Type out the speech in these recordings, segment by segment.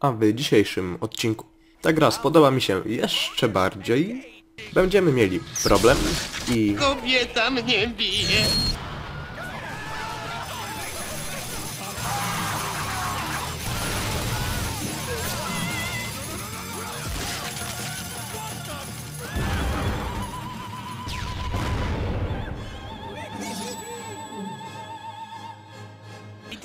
A w dzisiejszym odcinku ta gra spodoba mi się jeszcze bardziej. Będziemy mieli problem i Kobieta mnie bije.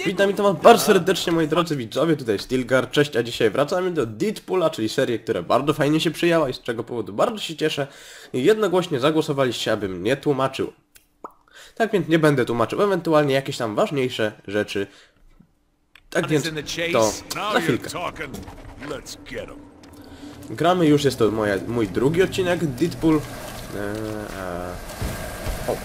Witam, witam was bardzo serdecznie moi drodzy widzowie, tutaj Stilgar, cześć, a dzisiaj wracamy do Deadpoola, czyli serii, która bardzo fajnie się przyjęła i z czego powodu bardzo się cieszę. I jednogłośnie zagłosowaliście, abym nie tłumaczył. Tak więc nie będę tłumaczył, ewentualnie jakieś tam ważniejsze rzeczy. Tak więc to na chwilkę. Gramy już, jest to moja, mój drugi odcinek Deadpool. Eee, o.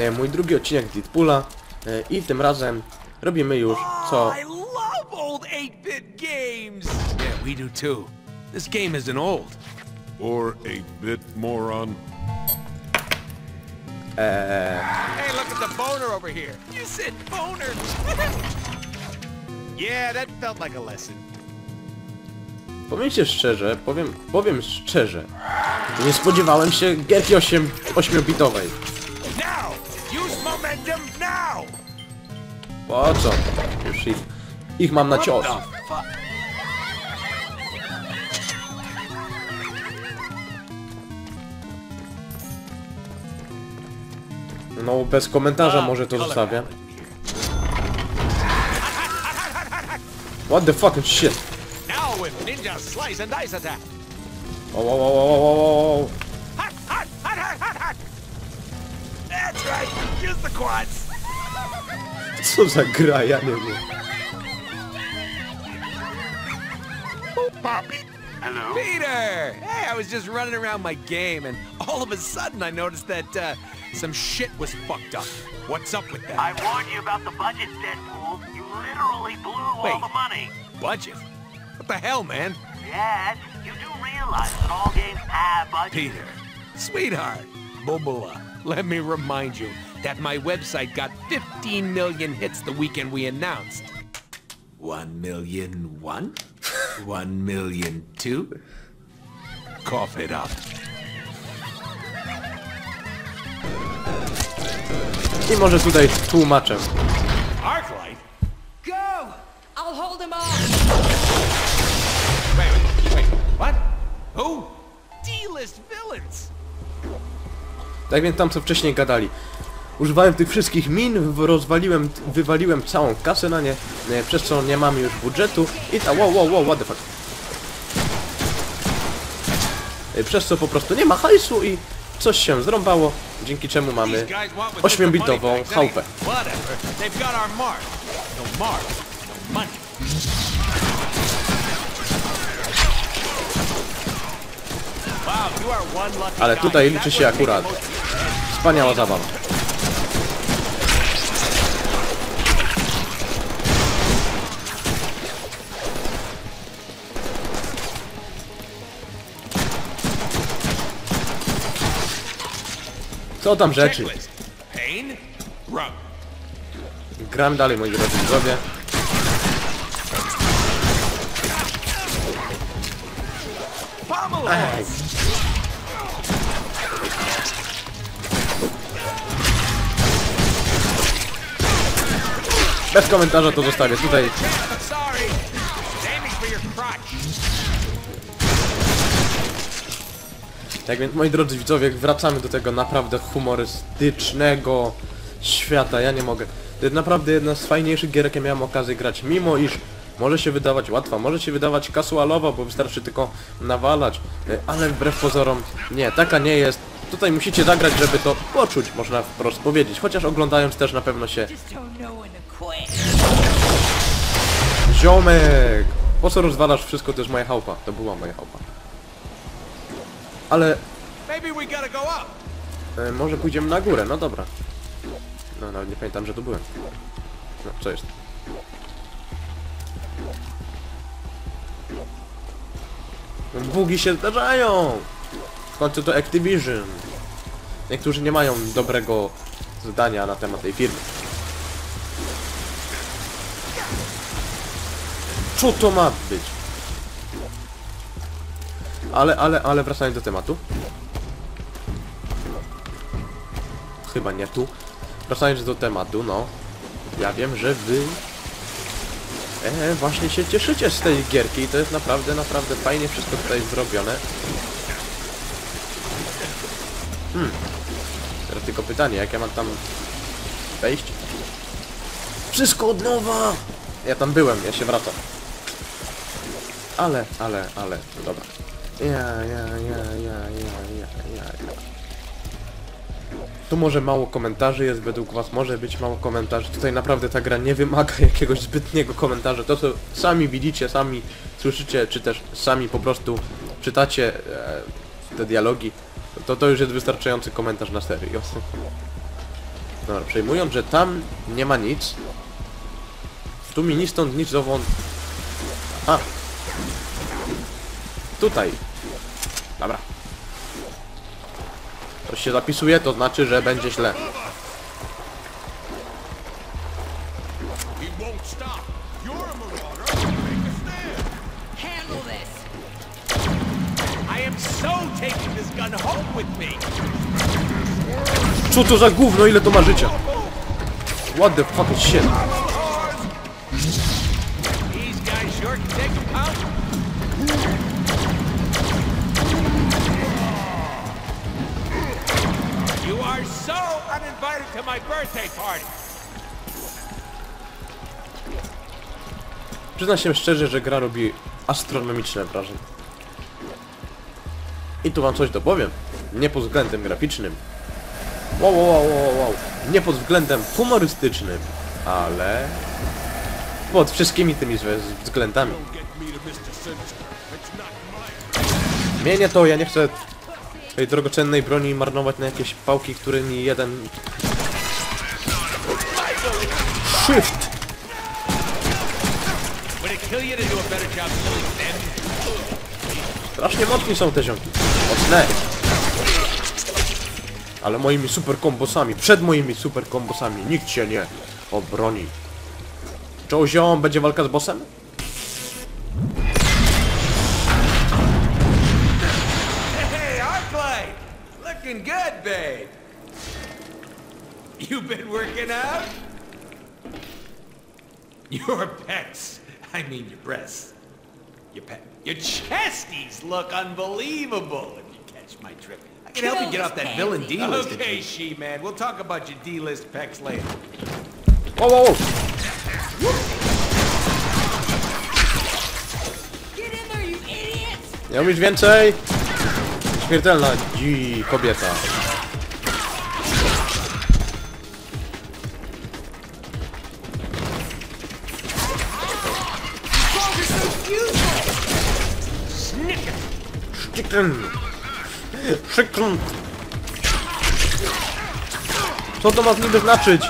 E, mój drugi odcinek Deadpoola e, i tym razem robimy już co I love old 8-bit games! Yeah, we do too. This game isn't old. Or 8-bit moron. Hey, look at the boner over here. You said boner. yeah, that felt like a lesson. Powiem się szczerze, powiem, powiem szczerze, nie spodziewałem się gierki 8, 8-bitowej. Po co? Już ich, ich mam na cios. No bez komentarza może to zostawię. What the fucking shit? Now with ninja slice and dice attack. O, o, o, o, o, o, o. Hot, hot, hot, hot, hot, hot! That's right. Use the quads. Co za gra, ja nie wiem. Peter! Hey, I was just running around my game, and all of a sudden I noticed that uh, some shit was fucked up. What's up with that? I warned you about the budget, Deadpool. You literally blew all the money. Budget? What the hell, man? Yes, you do realize that all games have budgets. Peter, sweetheart, Bobola, let me remind you that my website got 15 million hits the weekend we announced. One million one? One million two? Cough it up. I może tutaj tłumaczę. Arclight? Go! I'll hold him off! Wait, wait, wait, what? Who? D-list villains! Tak więc tam co wcześniej gadali. Używałem tych wszystkich min, rozwaliłem, wywaliłem całą kasę na nie, e, przez co nie mamy już budżetu i ta wow, wow, wow, what the fuck. E, Przez co po prostu nie ma hajsu i coś się zrąbało, dzięki czemu mamy These guys want with us the 8-bitową money bags chałupę. No. No Ale tutaj liczy się akurat. Wspaniała zabawa. Co tam rzeczy? Gram dalej moi drodzy widzowie. Pommel. Ej. Bez komentarza to zostawię tutaj. Tak więc moi drodzy widzowie, wracamy do tego naprawdę humorystycznego świata. Ja nie mogę. To jest naprawdę jedna z fajniejszych gier, jakie miałem okazję grać. Mimo iż może się wydawać łatwa, może się wydawać kasualowa, bo wystarczy tylko nawalać. e, Ale wbrew pozorom, nie, taka nie jest. Tutaj musicie zagrać, żeby to poczuć, można wprost powiedzieć. Chociaż oglądając też na pewno się... Ziomek! Po co rozwalasz wszystko? To jest moja chałupa. To była moja chałupa. Ale. E, może pójdziemy na górę, no dobra. No nawet nie pamiętam, że tu byłem. No, co jest? Bugi się zdarzają! W końcu to Activision. Niektórzy nie mają dobrego zdania na temat tej firmy. Co to ma być? Ale, ale, ale wracając do tematu. Chyba nie tu. Wracając do tematu, no. Ja wiem, że wy... E, właśnie się cieszycie z tej gierki i to jest naprawdę, naprawdę fajnie wszystko tutaj zrobione. Hmm. Teraz tylko pytanie, jak ja mam tam wejść? Wszystko od nowa! Ja tam byłem, ja się wracam. Ale, ale, ale, dobra. Ja, ja, ja, ja, ja, ja, ja. Tu może mało komentarzy jest według was, może być mało komentarzy. Tutaj naprawdę ta gra nie wymaga jakiegoś zbytniego komentarza. To co sami widzicie, sami słyszycie, czy też sami po prostu czytacie e, te dialogi, to to już jest wystarczający komentarz na serio. Dobra, przejmując, że tam nie ma nic. Tu mi ni stąd, nic zowąd. A! Tutaj. Dobra. To się zapisuje, to znaczy, że będzie źle. Co to za gówno, ile to ma życia? What the fuck is shit? These guys sure can take are so uninvited to my birthday party. Przyznam się szczerze, że gra robi astronomiczne wrażenie. I tu wam coś dopowiem. Nie pod względem graficznym. Wow, wow, wow, wow, wow. Nie pod względem humorystycznym. Ale... Pod wszystkimi tymi względami. My Zmienię to, ja nie chcę tej drogocennej broni marnować na jakieś pałki, którymi jeden... Shift! Strasznie mocni są te ziomki. Mocne. Ale moimi super kombosami, przed moimi super kombosami, nikt się nie obroni. Ziom, będzie walka z bossem? You been working out? Your pecs. I mean your breasts. Your pet. Your chesties look unbelievable, if you catch my drift. I can help you get off that villain D list. Okay, she-man. We'll talk about your D-list pecs later. Wow, wow, wow. Get in there, you idiots! Nie umiesz więcej? Śmiertelna dzi kobieta. Szczyken. Co to ma niby znaczyć?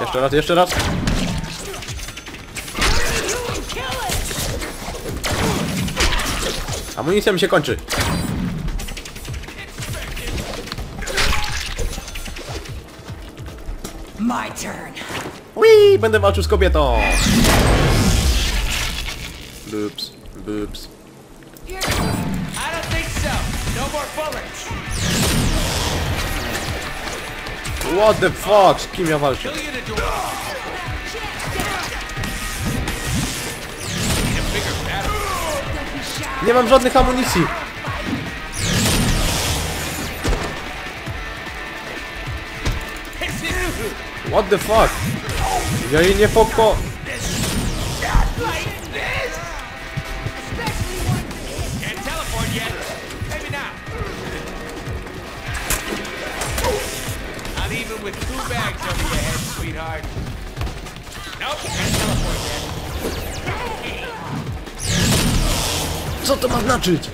Jeszcze raz, jeszcze raz. Amunicja mi się kończy. Wii, będę walczył z kobietą. More bullets. What the fuck? Z kim ja walczę? Nie mam żadnych amunicji. What the fuck? Ja jej nie poko... Can't teleport yet. Maybe not. Not even with two bags over your head, sweetheart. Nope, can't teleport yet. Co to ma znaczyć?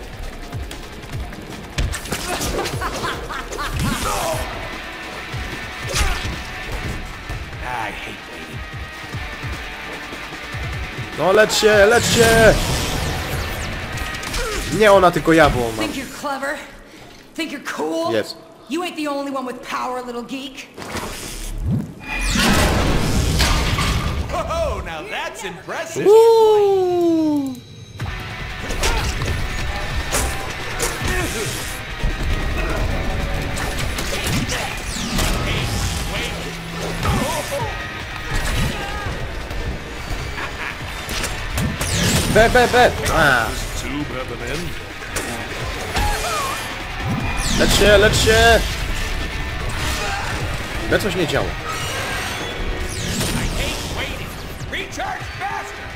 I hate. No leć się, leć się! Nie ona, tylko ja, bo mam... Jest. You ain't the only one with power, little geek. Oh, now that's impressive. Uuu. B, B, B! Lecz się, lecz się! B coś nie działa.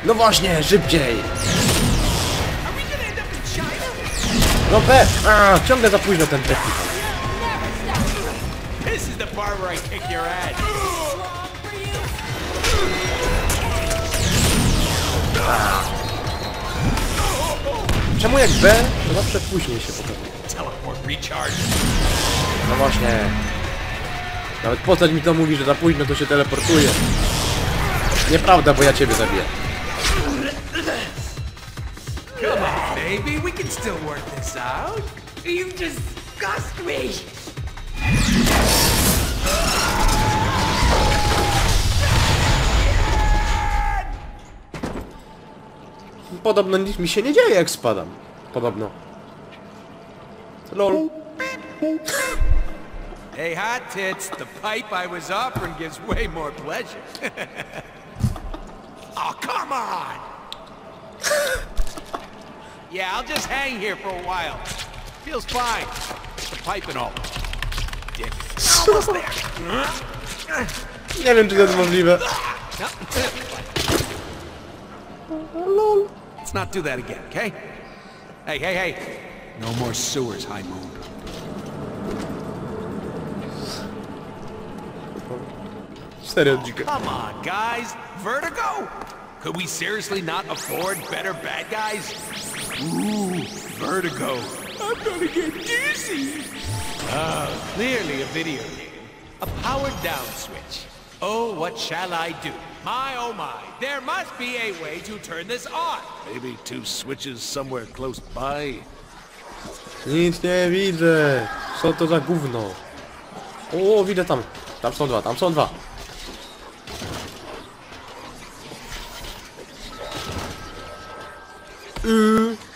No właśnie, szybciej! No B! A, ciągle za późno ten technik. This Czemu jak B, to zawsze później się pokazuje? Teleport recharge. No właśnie. Nawet postać mi to mówi, że za późno to się teleportuje. Nieprawda, bo ja ciebie zabiję. Come on, baby. We can still work this out. Disgust me! Podobno nic mi się nie dzieje, jak spadam. Podobno. Lol. Hey, hot tits. The pipe I was offering gives way more pleasure. oh, come on. yeah, I'll just hang here for a while. Feels fine. The pipe and all. Dick. Almost there. Nie wiem, czy to jest możliwe. No. Let's not do that again, okay? Hey, hey, hey. No more sewers, High Moon. Dzika. Oh, come on, guys. Vertigo? Could we seriously not afford better bad guys? Ooh, Vertigo. I'm gonna get dizzy. Oh, clearly a video game. A powered down switch. Oh, what shall I do? My oh my, there must be a way to turn this on. Maybe two switches somewhere close by. Nic nie widzę. Co to za gówno? O, widzę tam. Tam są dwa, tam są dwa. Yy.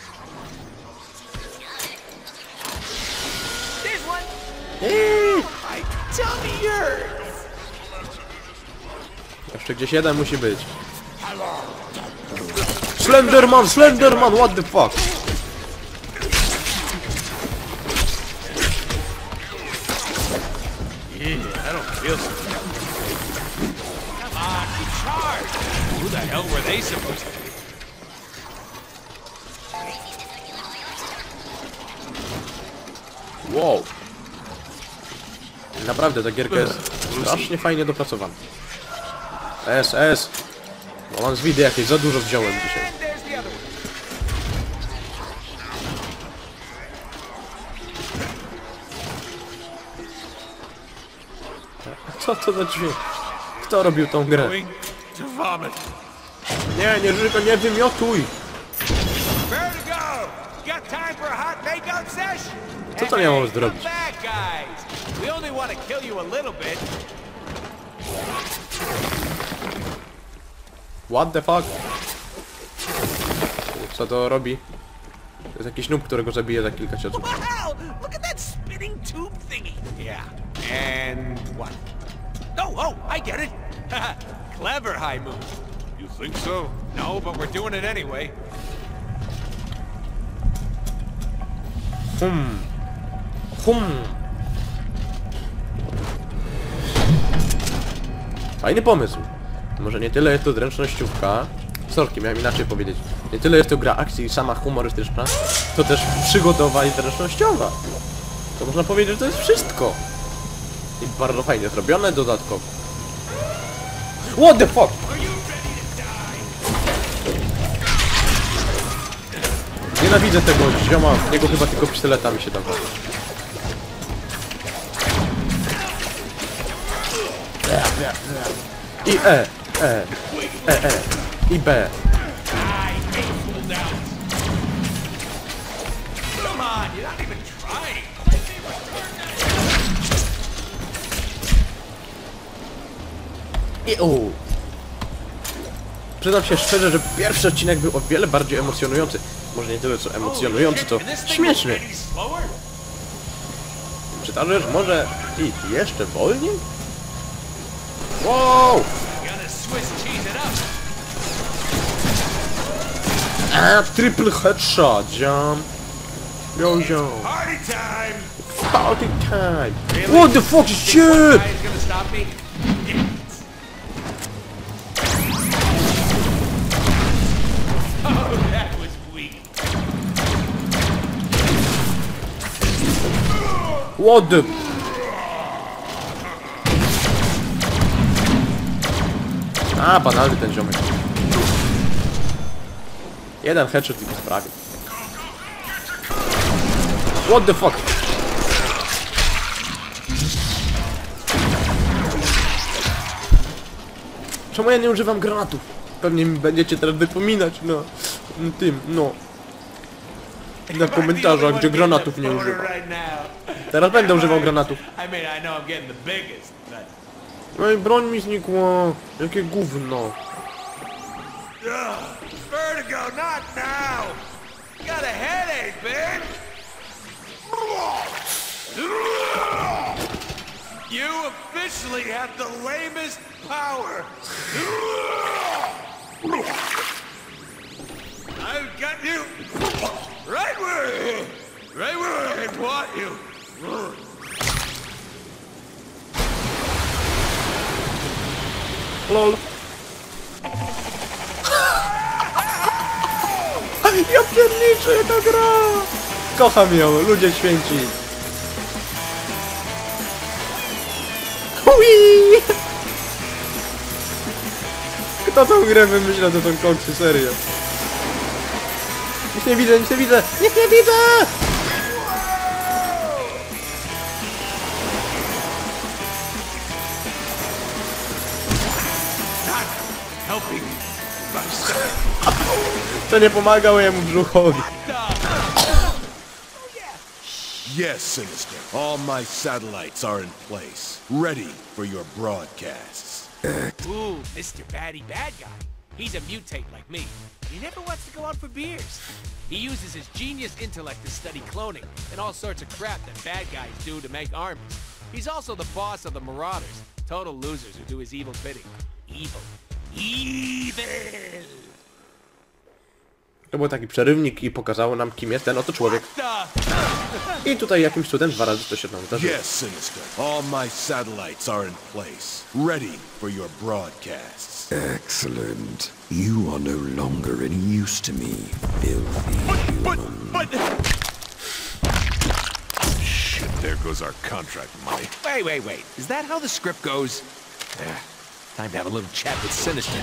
Jeszcze gdzieś jeden musi być. Slenderman, Slenderman, what the fuck? Wow. Naprawdę ta gierka jest strasznie fajnie dopracowana. S, S. No mam z widy jakieś, za dużo wziąłem dzisiaj. Co to za dźwięk? Kto robił tą grę? Nie, nie, tylko nie wymiotuj! Co to miało zrobić? We only want to kill you a little bit. What the fuck? Co to robi? To jest jakiś noob, którego zabije za kilka ciosów. Wow! Look at that spinning tube thingy. Yeah. And what? Oh, oh, I get it. Clever, High Moon. You think so? No, but we're doing it anyway. Hum. Hum. Fajny pomysł. Może nie tyle jest to zręcznościówka. Sorki, miałem inaczej powiedzieć. Nie tyle jest to gra akcji sama humorystyczna, to też przygodowa i zręcznościowa. To można powiedzieć, że to jest wszystko. I bardzo fajnie zrobione dodatkowo. What the fuck? Nienawidzę tego zioma, niego chyba tylko pistoletami się tam walczy. I E, E, E, E i B. I u. Przyznam się szczerze, że pierwszy odcinek był o wiele bardziej emocjonujący. Może nie tyle co emocjonujący, to śmieszny. Czy może i jeszcze wolniej? Wow! A, triple headshot, jam. Yo, yo. Party time! Party time. What the fuck is shit? Gonna stop me? Oh, that was weak. What the... A, banalny ten ziomek. Jeden headshot i po sprawie. What the fuck? Czemu ja nie używam granatów? Pewnie mi będziecie teraz wypominać na na tym, no. Na komentarzach, gdzie granatów nie używam. Teraz będę używał granatów. No i broń mi znikła. Jakie gówno. Vertigo, not now! Got a headache, man! You officially have the lamest power! I've got you right where, right where I want you. LOL. Pierniczę, jaka gra! Kocham ją, ludzie święci. Hui! Kto tą grę wymyśla, to tą koksy, serio. Nic nie widzę, nic nie widzę, nic nie widzę! To nie pomagał jemu brzuchowi. Yes, Sinister. All my satellites are in place, ready for your broadcasts. Ooh, Mr. Batty Bad Guy. He's a mutate like me. He never wants to go out for beers. He uses his genius intellect to study cloning and all sorts of crap that bad guys do to make armies. He's also the boss of the Marauders, total losers who do his evil bidding. Evil. Evil! To był taki przerywnik i pokazało nam, kim jest ten oto człowiek. I tutaj jakimś cudem dwa razy to się nam zdarzyło. Yes, Sinister. All my satellites are in place, ready for your broadcasts. Excellent. You are no longer any use to me, filthy But, human. but... Shit, there goes our contract money. Wait, wait, wait. Is that how the script goes? Eh, time to have a little chat with Sinister.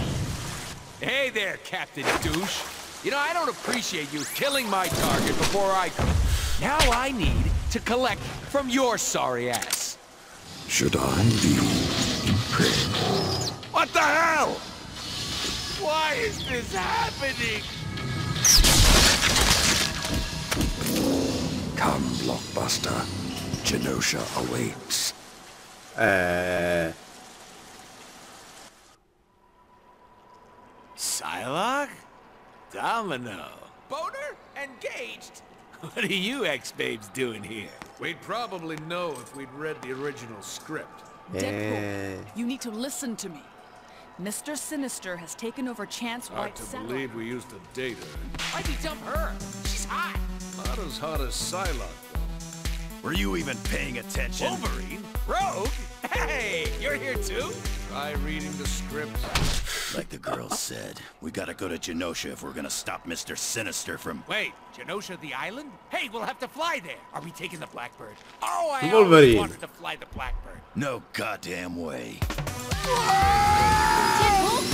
Hey there, Captain Douche. You know, I don't appreciate you killing my target before I could. Now I need to collect from your sorry ass. Should I be impressed? What the hell? Why is this happening? Come, Blockbuster. Genosha awaits. Eee... Psylocke? Domino? Boner? Engaged? What are you ex-babes doing here? We'd probably know if we'd read the original script. Deadpool, you need to listen to me. Mr. Sinister has taken over Chance Hard White to Satellite. believe we used to date her. Why'd you dump her? She's hot. Not as hot as Psylocke, though. Were you even paying attention? Wolverine? Rogue? Hey, you're here too? Try reading the script. Like the girl said, we gotta go to Genosha if we're gonna stop Mr. Sinister from... Wait, Genosha the island? Hey, we'll have to fly there. Are we taking the Blackbird? Oh, I Wolverine. always wanted to fly the Blackbird. No goddamn way. Deadpool,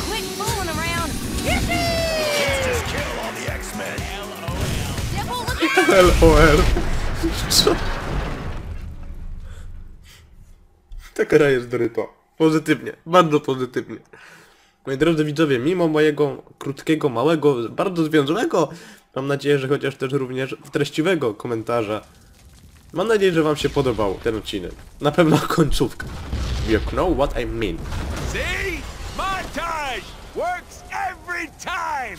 quit fooling around. Let's just kill all the X-Men. Deadpool, look out! LOL. Ta gra jest drypa. Pozytywnie. Bardzo pozytywnie. Moi drodzy widzowie, mimo mojego krótkiego, małego, bardzo związłego, mam nadzieję, że chociaż też również treściwego komentarza, mam nadzieję, że wam się podobał ten odcinek. Na pewno końcówka. You know what I mean. See? Works every time!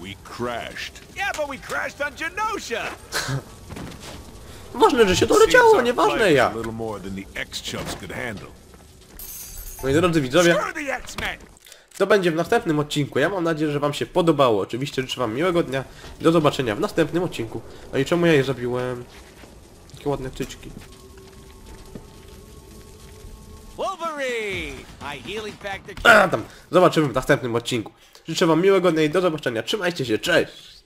We crashed. Yeah, but we crashed on Genosha! Ważne, że się to Seems leciało, our nieważne flight was ja. A little more than the X-Chubs could handle. Moi drodzy widzowie, to będzie w następnym odcinku. Ja mam nadzieję, że wam się podobało. Oczywiście życzę wam miłego dnia i do zobaczenia w następnym odcinku. No i czemu ja je zabiłem? Takie ładne tyczki. A, tam. Zobaczymy w następnym odcinku. Życzę wam miłego dnia i do zobaczenia. Trzymajcie się, cześć!